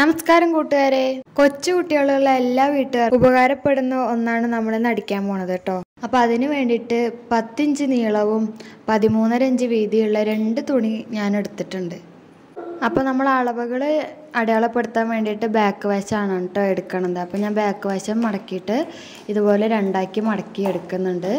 നമസ്കാരം കൂട്ടുകാരെ. കൊച്ചു കുട്ടികളുള്ള എല്ലാ വീട്ടുകാർക്കും ഉപകാരപ്പെടുന്ന ഒന്നാണ് നമ്മൾ നടിക്കാൻ പോണത് കേട്ടോ അപ്പൊ അതിന് വേണ്ടിയിട്ട് പത്തിഞ്ച് നീളവും പതിമൂന്നര ഇഞ്ച് വീതിയുള്ള രണ്ട് തുണി ഞാൻ എടുത്തിട്ടുണ്ട്. അപ്പോൾ നമ്മൾ അളവുകൾ അടയാളപ്പെടുത്താൻ വേണ്ടിയിട്ട് ബാക്ക് വശമാണ് കേട്ടോ എടുക്കണത്. അപ്പോൾ ഞാൻ ബാക്ക് വശം മടക്കിയിട്ട് ഇതുപോലെ രണ്ടാക്കി മടക്കി എടുക്കുന്നുണ്ട്.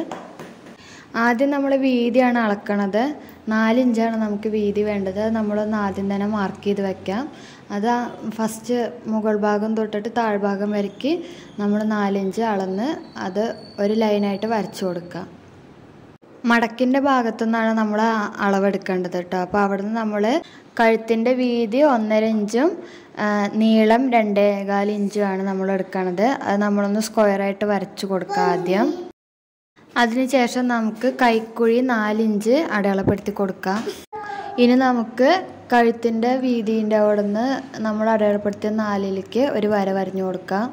ആദ്യം നമ്മൾ വീതിയാണ് അളക്കണത്. നാലിഞ്ചാണ് നമുക്ക് വീതി വേണ്ടത്. അത് നമ്മളൊന്ന് ആദ്യം തന്നെ മാർക്ക് ചെയ്ത് വെക്കാം. അത് ഫസ്റ്റ് മുകൾ ഭാഗം തൊട്ടിട്ട് താഴ്ഭാഗം വരയ്ക്ക്. നമ്മൾ നാലിഞ്ച് അളന്ന് അത് ഒരു ലൈനായിട്ട് വരച്ചു കൊടുക്കാം മടക്കിന്റെ ഭാഗത്തു നിന്നാണ് നമ്മൾ അളവെടുക്കേണ്ടത് കേട്ടോ. അപ്പോൾ അവിടുന്ന് നമ്മൾ കഴുത്തിന്റെ വീതി ഒന്നര ഇഞ്ചും നീളം രണ്ടേകാൽ ഇഞ്ചുമാണ് നമ്മൾ എടുക്കണത്. അത് നമ്മളൊന്ന് സ്ക്വയറായിട്ട് വരച്ചു കൊടുക്കുക ആദ്യം. അതിനുശേഷം നമുക്ക് കൈക്കുഴി നാലിഞ്ച് അടയാളപ്പെടുത്തി കൊടുക്കാം. ഇനി നമുക്ക് കഴുത്തിന്റെ വീതിന്റെ അവിടെ നിന്ന് നമ്മൾ അടയാളപ്പെടുത്തിയ നാലിലേക്ക് ഒരു വര വരഞ്ഞു കൊടുക്കാം.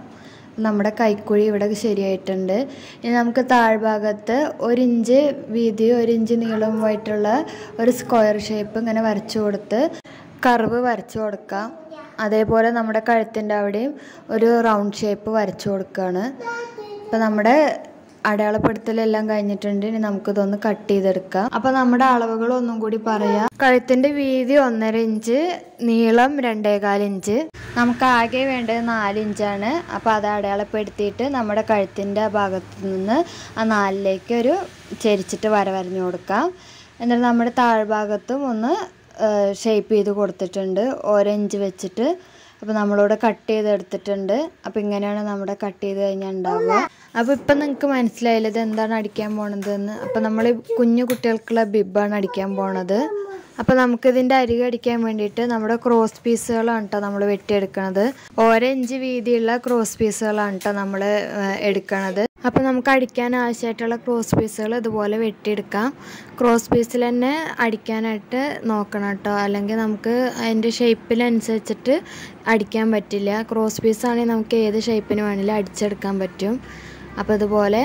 നമ്മുടെ കൈക്കുഴി ഇവിടെ ശരിയായിട്ടുണ്ട്. ഇനി നമുക്ക് താഴ്ഭാഗത്ത് ഒരിഞ്ച് വീതി ഒരിഞ്ച് നീളവുമായിട്ടുള്ള ഒരു സ്ക്വയർ ഷേപ്പ് ഇങ്ങനെ വരച്ചു കൊടുത്ത് കർവ് വരച്ചു കൊടുക്കാം. അതേപോലെ നമ്മുടെ കഴുത്തിന്റെ അവിടെയും ഒരു റൗണ്ട് ഷേപ്പ് വരച്ചു കൊടുക്കുകയാണ്. ഇപ്പം നമ്മുടെ അടയാളപ്പെടുത്തലെല്ലാം കഴിഞ്ഞിട്ടുണ്ട്. ഇനി നമുക്കിതൊന്ന് കട്ട് ചെയ്തെടുക്കാം. അപ്പൊ നമ്മുടെ അളവുകൾ ഒന്നും കൂടി പറയാം. കഴുത്തിന്റെ വീതി ഒന്നര ഇഞ്ച് നീളം രണ്ടേകാൽ ഇഞ്ച്. നമുക്ക് ആകെ വേണ്ടത് നാല് ഇഞ്ചാണ്. അപ്പോൾ അത് അടയാളപ്പെടുത്തിയിട്ട് നമ്മുടെ കഴുത്തിന്റെ ഭാഗത്ത് നിന്ന് ആ നാലിലേക്ക് ഒരു ചെരിച്ചിട്ട് വര വരഞ്ഞു കൊടുക്കാം. എന്നിട്ട് നമ്മുടെ താഴ്ഭാഗത്തും ഒന്ന് ഷേപ്പ് ചെയ്ത് കൊടുത്തിട്ടുണ്ട്. ഓരോ ഇഞ്ച് വെച്ചിട്ട് അപ്പോൾ നമ്മളിവിടെ കട്ട് ചെയ്ത് എടുത്തിട്ടുണ്ട് അപ്പോൾ ഇങ്ങനെയാണ് നമ്മുടെ കട്ട് ചെയ്ത് കഴിഞ്ഞാൽ ഉണ്ടാവുക. അപ്പോൾ ഇപ്പം നിങ്ങൾക്ക് മനസ്സിലായില്ല എന്താണ് അടിക്കാൻ പോണതെന്ന്? അപ്പോൾ നമ്മൾ കുഞ്ഞു കുട്ടികൾക്കുള്ള ബിബാണ് അടിക്കാൻ പോണത്. അപ്പോൾ നമുക്കിതിന്റെ അരികെ അടിക്കാൻ വേണ്ടിയിട്ട് നമ്മുടെ ക്രോസ് പീസുകളാണ് കേട്ടോ നമ്മൾ വെട്ടിയെടുക്കണത്. ഓരോ ഇഞ്ച് വീതിയുള്ള ക്രോസ് പീസുകളാണ് കേട്ടോ നമ്മൾ എടുക്കണത്. അപ്പോൾ നമുക്ക് അടിക്കാൻ ആവശ്യമായിട്ടുള്ള ക്രോസ് പീസുകൾ ഇതുപോലെ വെട്ടിയെടുക്കാം. ക്രോസ് പീസിൽ തന്നെ അടിക്കാനായിട്ട് നോക്കണം കേട്ടോ. അല്ലെങ്കിൽ നമുക്ക് അതിന്റെ ഷേപ്പിനനുസരിച്ചിട്ട് അടിക്കാൻ പറ്റില്ല. ക്രോസ് പീസാണെങ്കിൽ നമുക്ക് ഏത് ഷേപ്പിന് വേണമെങ്കിലും അടിച്ചെടുക്കാൻ പറ്റും. അപ്പോൾ ഇതുപോലെ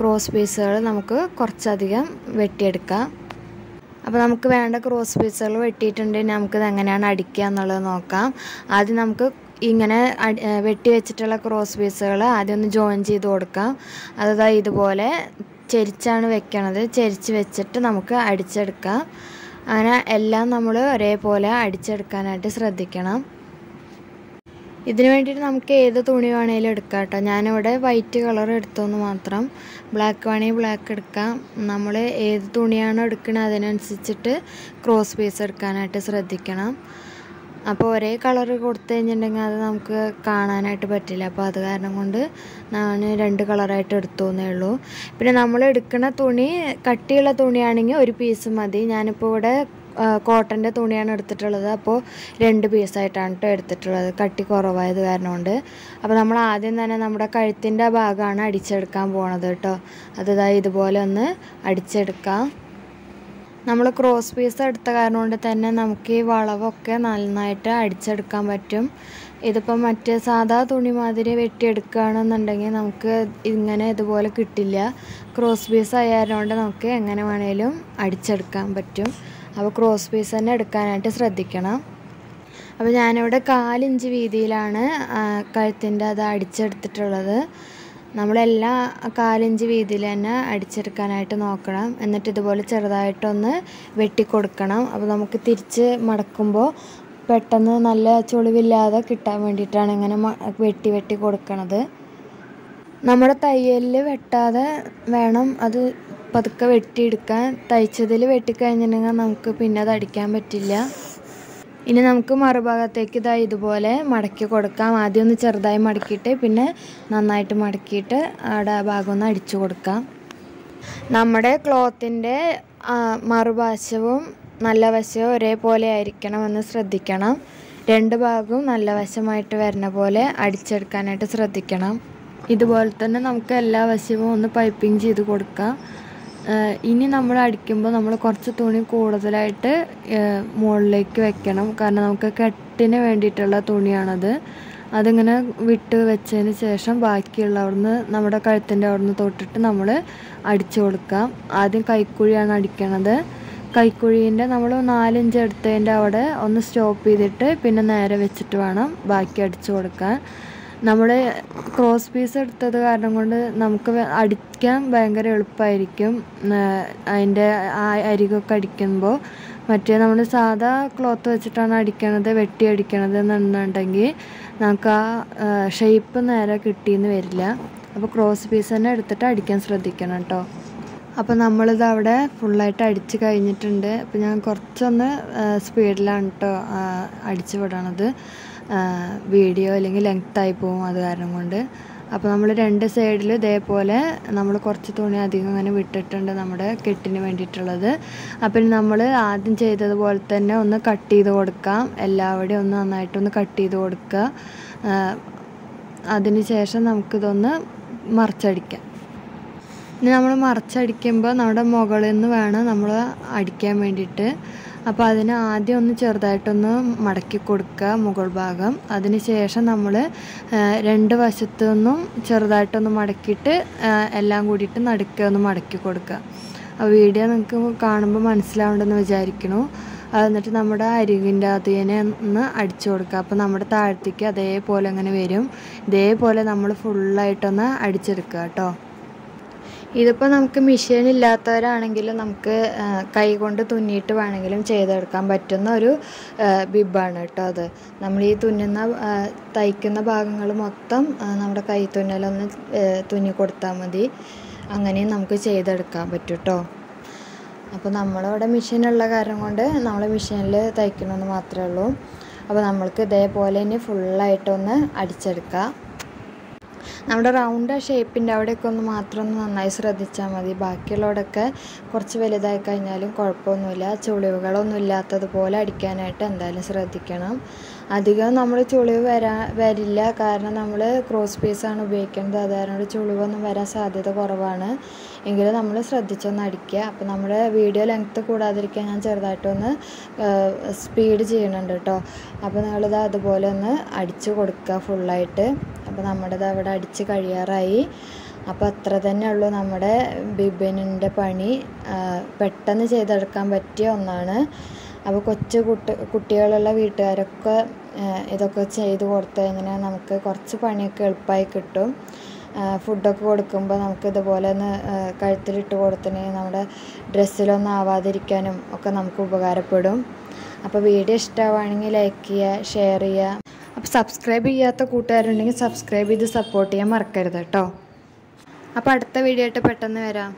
ക്രോസ് പീസുകൾ നമുക്ക് കുറച്ചധികം വെട്ടിയെടുക്കാം. അപ്പോൾ നമുക്ക് വേണ്ട ക്രോസ് പീസുകൾ വെട്ടിയിട്ടുണ്ടെങ്കിൽ നമുക്കിത് എങ്ങനെയാണ് അടിക്കുക എന്നുള്ളത് നോക്കാം. ആദ്യം നമുക്ക് ഇങ്ങനെ വെട്ടി വെച്ചിട്ടുള്ള ക്രോസ് പീസുകൾ ആദ്യം ഒന്ന് ജോയിൻ ചെയ്ത് കൊടുക്കാം. അതാ ഇതുപോലെ ചെരിച്ചാണ് വെക്കണത്. ചെരിച്ച് വെച്ചിട്ട് നമുക്ക് അടിച്ചെടുക്കാം. അങ്ങനെ എല്ലാം നമ്മൾ ഒരേപോലെ അടിച്ചെടുക്കാനായിട്ട് ശ്രദ്ധിക്കണം. ഇതിന് വേണ്ടിയിട്ട് നമുക്ക് ഏത് തുണി വേണേലും എടുക്കാം കേട്ടോ. ഞാനിവിടെ വൈറ്റ് കളർ എടുത്തെന്ന് മാത്രം. ബ്ലാക്ക് വേണമെങ്കിൽ ബ്ലാക്ക് എടുക്കാം. നമ്മൾ ഏത് തുണിയാണോ എടുക്കണത് അതിനനുസരിച്ചിട്ട് ക്രോസ് പീസ് എടുക്കാനായിട്ട് ശ്രദ്ധിക്കണം. അപ്പോൾ ഒരേ കളർ കൊടുത്തു കഴിഞ്ഞിട്ടുണ്ടെങ്കിൽ അത് നമുക്ക് കാണാനായിട്ട് പറ്റില്ല. അപ്പോൾ അത് കാരണം കൊണ്ട് ഞാൻ രണ്ട് കളറായിട്ട് എടുത്തു എന്നേ ഉള്ളൂ. പിന്നെ നമ്മൾ എടുക്കുന്ന തുണി കട്ടിയുള്ള തുണിയാണെങ്കിൽ ഒരു പീസ് മതി. ഞാനിപ്പോൾ ഇവിടെ കോട്ടന്റെ തുണിയാണ് എടുത്തിട്ടുള്ളത്. അപ്പോൾ രണ്ട് പീസായിട്ടാണ് കേട്ടോ എടുത്തിട്ടുള്ളത്. കട്ടി കുറവായത് കാരണം കൊണ്ട്. അപ്പോൾ നമ്മൾ ആദ്യം തന്നെ നമ്മുടെ കഴുത്തിന്റെ ഭാഗമാണ് അടിച്ചെടുക്കാൻ പോണത് കേട്ടോ അത് ദാ ഇതുപോലെ ഒന്ന് അടിച്ചെടുക്കാം. നമ്മൾ ക്രോസ് പീസ് എടുത്ത കാരണം കൊണ്ട് തന്നെ നമുക്ക് ഈ വളവൊക്കെ നന്നായിട്ട് അടിച്ചെടുക്കാൻ പറ്റും. ഇതിപ്പോൾ മറ്റ് സാധാ തുണി മാതിരി വെട്ടിയെടുക്കുകയാണെന്നുണ്ടെങ്കിൽ നമുക്ക് ഇങ്ങനെ ഇതുപോലെ കിട്ടില്ല. ക്രോസ് പീസ് ആയതുകൊണ്ട് നമുക്ക് എങ്ങനെ വേണേലും അടിച്ചെടുക്കാൻ പറ്റും. അപ്പോൾ ക്രോസ് പീസ് തന്നെ എടുക്കാനായിട്ട് ശ്രദ്ധിക്കണം. അപ്പോൾ ഞാനിവിടെ കാലിഞ്ച് വീതിയിലാണ് കഴുത്തിന്റെ അത് അടിച്ചെടുത്തിട്ടുള്ളത്. നമ്മളെല്ലാം കാലിഞ്ച് വീതിയിൽ തന്നെ അടിച്ചെടുക്കാനായിട്ട് നോക്കണം. എന്നിട്ട് ഇതുപോലെ ചെറുതായിട്ടൊന്ന് വെട്ടിക്കൊടുക്കണം. അപ്പോൾ നമുക്ക് തിരിച്ച് മടക്കുമ്പോൾ പെട്ടെന്ന് നല്ല ചുളിവില്ലാതെ കിട്ടാൻ വേണ്ടിയിട്ടാണ് ഇങ്ങനെ വെട്ടി വെട്ടി കൊടുക്കണത്. നമ്മുടെ തയ്യലിൽ വെട്ടാതെ വേണം അത് പതുക്കെ വെട്ടിയെടുക്കാൻ. തയ്ച്ചതിൽ വെട്ടിക്കഴിഞ്ഞിട്ടുണ്ടെങ്കിൽ നമുക്ക് പിന്നെ അത് അടിക്കാൻ പറ്റില്ല. ഇനി നമുക്ക് മറുഭാഗത്തേക്ക് ഇതാ ഇതുപോലെ മടക്കി കൊടുക്കാം. ആദ്യം ഒന്ന് ചെറുതായി മടക്കിയിട്ട് പിന്നെ നന്നായിട്ട് മടക്കിയിട്ട് അവിടെ ഭാഗം ഒന്ന് അടിച്ചു കൊടുക്കാം. നമ്മുടെ ക്ലോത്തിന്റെ മറുവശവും നല്ല വശവും ഒരേപോലെ ആയിരിക്കണമെന്ന് ശ്രദ്ധിക്കണം. രണ്ട് ഭാഗവും നല്ല വശമായിട്ട് വരുന്ന പോലെ അടിച്ചെടുക്കാനായിട്ട് ശ്രദ്ധിക്കണം. ഇതുപോലെ തന്നെ നമുക്ക് എല്ലാ വശവും ഒന്ന് പൈപ്പിംഗ് ചെയ്ത് കൊടുക്കാം. ഇനി നമ്മൾ അടിക്കുമ്പോൾ നമ്മൾ കുറച്ച് തുണി കൂടുതലായിട്ട് മുകളിലേക്ക് വെക്കണം. കാരണം നമുക്ക് കെട്ടിന് വേണ്ടിയിട്ടുള്ള തുണിയാണത്. അതിങ്ങനെ വിട്ട് വെച്ചതിന് ശേഷം ബാക്കിയുള്ള അവിടുന്ന് നമ്മുടെ കഴുത്തിന്റെ അവിടുന്ന് തൊട്ടിട്ട് നമ്മൾ അടിച്ചു കൊടുക്കാം. ആദ്യം കൈക്കുഴിയാണ് അടിക്കണത്. കൈക്കുഴീന്റെ നമ്മൾ നാലിഞ്ച് എടുത്തതിന്റെ അവിടെ ഒന്ന് സ്റ്റോപ്പ് ചെയ്തിട്ട് പിന്നെ നേരെ വെച്ചിട്ട് വേണം ബാക്കി അടിച്ചു കൊടുക്കാൻ. നമ്മൾ ക്രോസ് പീസ് എടുത്തത് കാരണം കൊണ്ട് നമുക്ക് അടിക്കാൻ ഭയങ്കര എളുപ്പമായിരിക്കും അതിന്റെ ആ അരികൊക്കെ അടിക്കുമ്പോൾ മറ്റേ നമ്മൾ സാധാ ക്ലോത്ത് വെച്ചിട്ടാണ് അടിക്കണത് വെട്ടി അടിക്കണത് എന്നുണ്ടെങ്കിൽ നമുക്ക് ആ ഷേപ്പ് നേരെ കിട്ടിയെന്ന് വരില്ല. അപ്പോൾ ക്രോസ് പീസ് തന്നെ എടുത്തിട്ട് അടിക്കാൻ ശ്രദ്ധിക്കണം കേട്ടോ അപ്പോൾ നമ്മളിത് അവിടെ ഫുള്ളായിട്ട് അടിച്ച് കഴിഞ്ഞിട്ടുണ്ട്. അപ്പോൾ ഞാൻ കുറച്ചൊന്ന് സ്പീഡിലാണ് കേട്ടോ അടിച്ച് വിടണത്. വീഡിയോ അല്ലെങ്കിൽ ലെങ്ത് ആയി പോകും അത് കാരണം കൊണ്ട്. അപ്പോൾ നമ്മൾ രണ്ട് സൈഡിൽ ഇതേപോലെ നമ്മൾ കുറച്ച് തുണി അധികം അങ്ങനെ വിട്ടിട്ടുണ്ട് നമ്മുടെ കെട്ടിന് വേണ്ടിയിട്ടുള്ളത്. അപ്പം നമ്മൾ ആദ്യം ചെയ്തതുപോലെ തന്നെ ഒന്ന് കട്ട് ചെയ്ത് കൊടുക്കാം. എല്ലാവിടെയും ഒന്ന് നന്നായിട്ടൊന്ന് കട്ട് ചെയ്ത് കൊടുക്കുക. അതിന് ശേഷം നമുക്കിതൊന്ന് മറിച്ചടിക്കാം. ഇനി നമ്മൾ മറിച്ചടിക്കുമ്പോൾ നമ്മുടെ മുകളിൽ നിന്ന് വേണം നമ്മൾ അടിക്കാൻ വേണ്ടിയിട്ട്. അപ്പോൾ അതിന് ആദ്യം ഒന്ന് ചെറുതായിട്ടൊന്ന് മടക്കി കൊടുക്കുക മുകൾ ഭാഗം. അതിന് ശേഷം നമ്മൾ രണ്ട് വശത്തു നിന്നും ചെറുതായിട്ടൊന്ന് മടക്കിയിട്ട് എല്ലാം കൂടിയിട്ട് നടുക്കുക ഒന്ന് മടക്കി കൊടുക്കുക. ആ വീഡിയോ നിങ്ങൾക്ക് കാണുമ്പോൾ മനസ്സിലാവുണ്ടെന്ന് വിചാരിക്കണു എന്നിട്ട് നമ്മുടെ അരികിന്റെ അതിനെ ഒന്ന് അടിച്ചു കൊടുക്കുക. അപ്പോൾ നമ്മുടെ താഴത്തേക്ക് അതേപോലെ അങ്ങനെ വരും. ഇതേപോലെ നമ്മൾ ഫുള്ളായിട്ടൊന്ന് അടിച്ചെടുക്കുക കേട്ടോ. ഇതിപ്പോൾ നമുക്ക് മെഷീൻ ഇല്ലാത്തവരാണെങ്കിലും നമുക്ക് കൈകൊണ്ട് തുന്നിയിട്ട് വേണമെങ്കിലും ചെയ്തെടുക്കാൻ പറ്റുന്ന ഒരു ബിബാണ് കേട്ടോ അത്. നമ്മൾ ഈ തുന്നുന്ന തയ്ക്കുന്ന ഭാഗങ്ങൾ മൊത്തം നമ്മുടെ കൈ തുന്നലൊന്ന് തുന്നി കൊടുത്താൽ മതി. അങ്ങനെയും നമുക്ക് ചെയ്തെടുക്കാൻ പറ്റും കേട്ടോ. അപ്പോൾ മെഷീൻ ഉള്ള കാരണം കൊണ്ട് നമ്മൾ മെഷീനിൽ തയ്ക്കണമെന്ന് മാത്രമേ ഉള്ളൂ. അപ്പോൾ നമ്മൾക്ക് ഇതേപോലെ തന്നെ ഫുള്ളായിട്ടൊന്ന് അടിച്ചെടുക്കാം. നമ്മുടെ റൗണ്ട് ഷേപ്പിന്റെ അവിടെയൊക്കെ ഒന്ന് മാത്രം ഒന്ന് നന്നായി ശ്രദ്ധിച്ചാൽ മതി. ബാക്കിയുള്ളവിടെയൊക്കെ കുറച്ച് വലുതായി കഴിഞ്ഞാലും കുഴപ്പമൊന്നുമില്ല. ചുളിവുകളൊന്നും ഇല്ലാത്തതുപോലെ അടിക്കാനായിട്ട് എന്തായാലും ശ്രദ്ധിക്കണം. അധികം നമ്മൾ ചുളിവ് വരാ വരില്ല. കാരണം നമ്മൾ ക്രോസ് പീസാണ് ഉപയോഗിക്കുന്നത് അത് കാരണം ചുളിവൊന്നും വരാൻ സാധ്യത കുറവാണ്. എങ്കിലും നമ്മൾ ശ്രദ്ധിച്ചൊന്ന് അടിക്കുക. അപ്പോൾ നമ്മുടെ വീഡിയോ ലെങ്ത്ത് കൂടാതിരിക്കാൻ ഞാൻ ചെറുതായിട്ടൊന്ന് സ്പീഡ് ചെയ്യണുണ്ട് കേട്ടോ അപ്പോൾ നിങ്ങളിത് അതുപോലെ ഒന്ന് അടിച്ചു കൊടുക്കുക ഫുള്ളായിട്ട് അപ്പോൾ നമ്മുടേത് അവിടെ അടിച്ച് കഴിയാറായി. അപ്പോൾ അത്ര തന്നെ ഉള്ളൂ നമ്മുടെ ബിബിനിന്റെ പണി. പെട്ടെന്ന് ചെയ്തെടുക്കാൻ പറ്റിയ ഒന്നാണ്. അപ്പോൾ കൊച്ചു കുട്ടി കുട്ടികളുള്ള വീട്ടുകാരൊക്കെ ഇതൊക്കെ ചെയ്ത് കൊടുത്തു കഴിഞ്ഞാൽ നമുക്ക് കുറച്ച് പണിയൊക്കെ എളുപ്പമായി കിട്ടും. ഫുഡൊക്കെ കൊടുക്കുമ്പോൾ നമുക്ക് ഇതുപോലെ ഒന്ന് കഴുത്തിലിട്ട് കൊടുത്തിട്ടുണ്ടെങ്കിൽ നമ്മുടെ ഡ്രസ്സിലൊന്നും ആവാതിരിക്കാനും ഒക്കെ നമുക്ക് ഉപകാരപ്പെടും. അപ്പോൾ വീഡിയോ ഇഷ്ടമാവുകയാണെങ്കിൽ ലൈക്ക് ചെയ്യുക ഷെയർ ചെയ്യുക. അപ്പോൾ സബ്സ്ക്രൈബ് ചെയ്യാത്ത കൂട്ടുകാരുണ്ടെങ്കിൽ സബ്സ്ക്രൈബ് ചെയ്ത് സപ്പോർട്ട് ചെയ്യാൻ മറക്കരുത് കേട്ടോ അപ്പോൾ അടുത്ത വീഡിയോ ആയിട്ട് പെട്ടെന്ന് വരാം.